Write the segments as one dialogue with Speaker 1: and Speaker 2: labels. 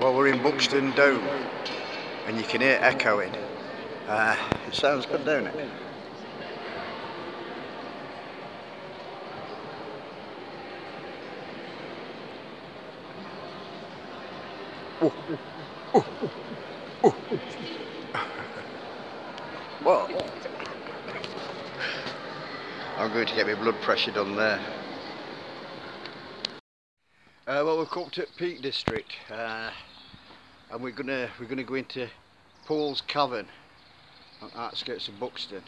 Speaker 1: Well, we're in Buxton Dome, and you can hear echoing. Uh, it sounds good, don't it? Well, I'm going to get my blood pressure done there. Uh, well, we've come to Peak District, uh, and we're gonna we're gonna go into Poole's Cavern, on the outskirts of Buxton,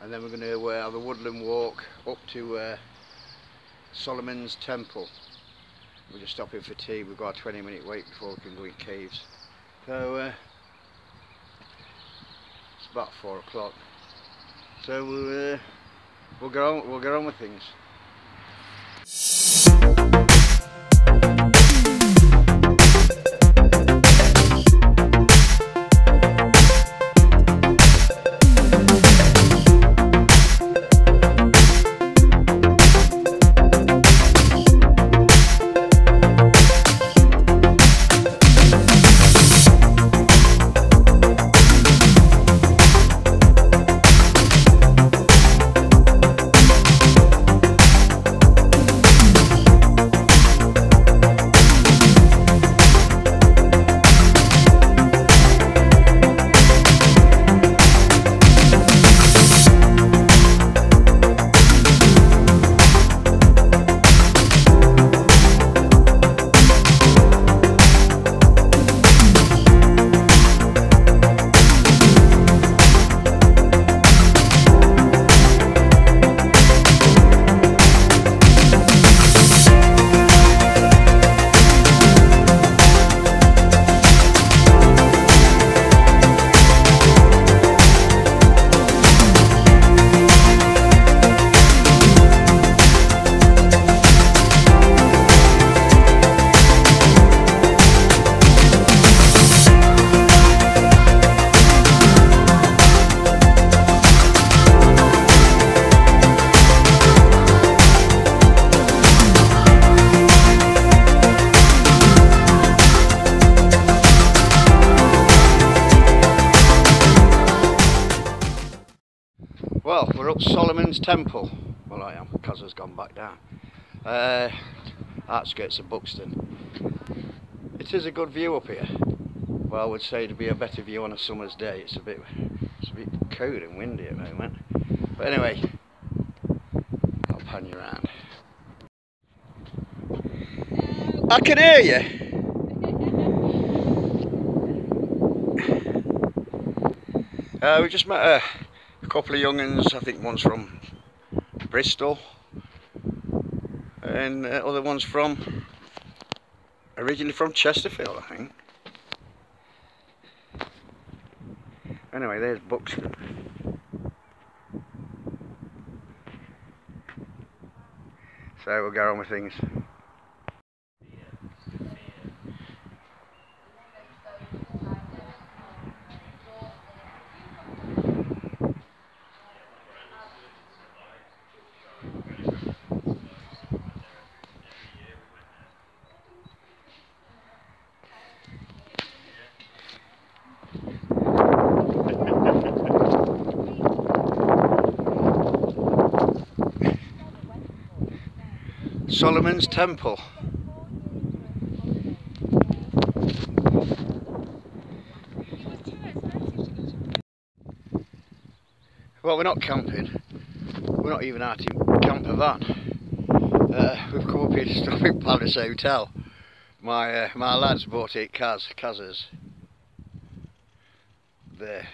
Speaker 1: and then we're gonna uh, have a woodland walk up to uh, Solomon's Temple. We're just stopping for tea. We've got a 20 minute wait before we can go in caves. So uh, it's about four o'clock. So we'll uh, we'll get on we'll get on with things. Solomon's Temple. Well, I am, because has gone back down. Uh, outskirts of Buxton. It is a good view up here. Well, I would say it'd be a better view on a summer's day. It's a bit, it's a bit cold and windy at the moment. But anyway, I'll pan you around. I can hear you. Uh, we just met a, a couple of young'uns, I think one's from Bristol and uh, other one's from originally from Chesterfield I think. Anyway there's Buxton so we'll go on with things Solomon's Temple. Well, we're not camping. We're not even out in camper van. Uh, we've come up here to stop in Palace Hotel. My uh, my lads bought it Kaz, Kazas. They're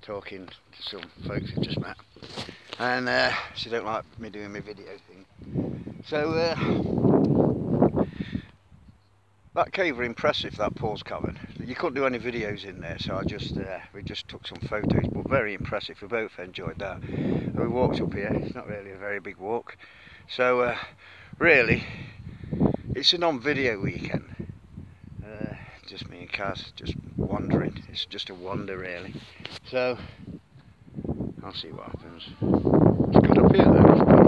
Speaker 1: talking to some folks we've just met. And uh, she don't like me doing my video thing. So uh, that cave were impressive, that Poole's Cavern. You couldn't do any videos in there, so I just uh, we just took some photos, but very impressive. We both enjoyed that. And we walked up here. It's not really a very big walk, so uh, really, it's a non-video weekend. Uh, just me and Kaz, just wandering. It's just a wander, really. So I'll see what happens. It's good up here, though.